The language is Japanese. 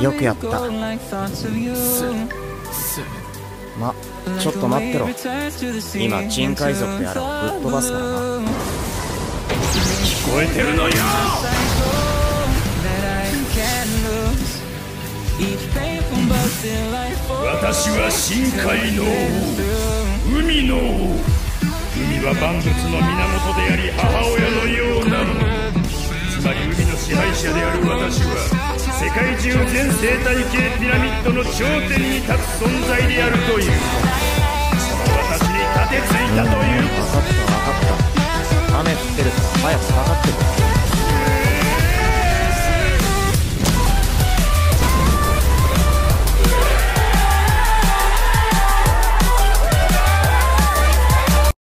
よくやった。まちょっと待ってろ。今珍海賊とやらをぶっ飛ばすからな。聞こえてるのよ！私は深海の王。海の王。海は万物の源であり母親のようなもの。つまり海の支配者である私は世界中全生態系ピラミッドの頂点に立つ存在であるという。の私に立てついたという。分かった分かった。雨降ってるから早く